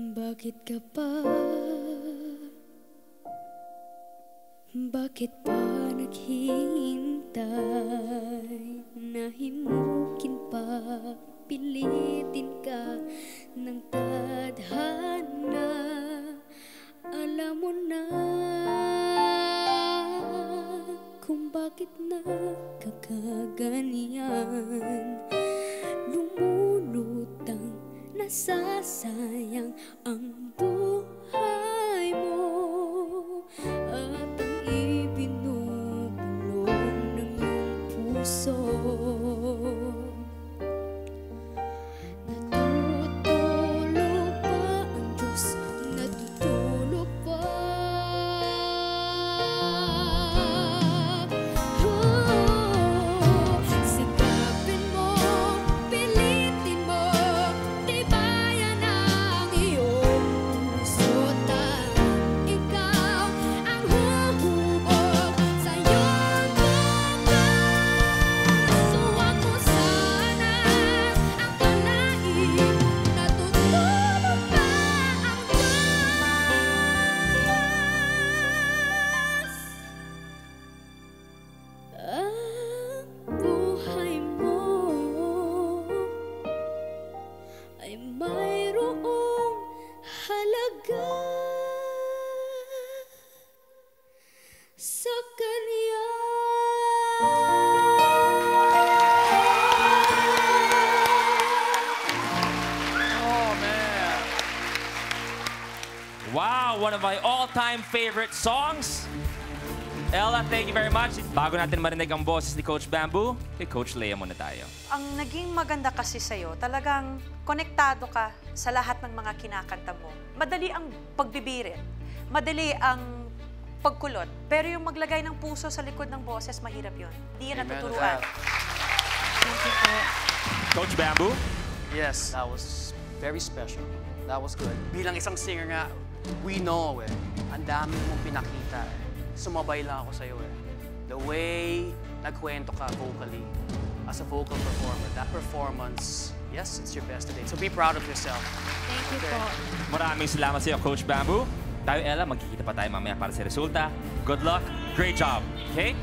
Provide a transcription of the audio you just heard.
Bakit ka pa? Bakit pa naghihintay? Nahimukin pa, pilitin ka ng tadhana Alam mo na kung bakit nakakaganyan Lumulutang nasasayang ang buhay Oh, wow, one of my all-time favorite songs. Ella, thank you very much. Bago natin marinig ang boses ni Coach Bamboo, kay Coach Lea muna tayo. Ang naging maganda kasi sa'yo, talagang konektado ka sa lahat ng mga kinakanta mo. Madali ang pagbibirit. Madali ang pagkulot. Pero yung maglagay ng puso sa likod ng boses, mahirap yun. Hindi yan natuturuan. Coach Bamboo? Yes, that was very special. That was good. Bilang isang singer nga, we know eh. Ang dami mong pinakita eh. Sumabay lang ako sa'yo eh. The way nagkwento ka vocally as a vocal performer, that performance, yes, it's your best today. So be proud of yourself. Thank you po. Maraming salamat sa iyo, Coach Bamboo. Tayo, Ella, magkikita pa tayo mamaya para sa resulta. Good luck. Great job. Okay?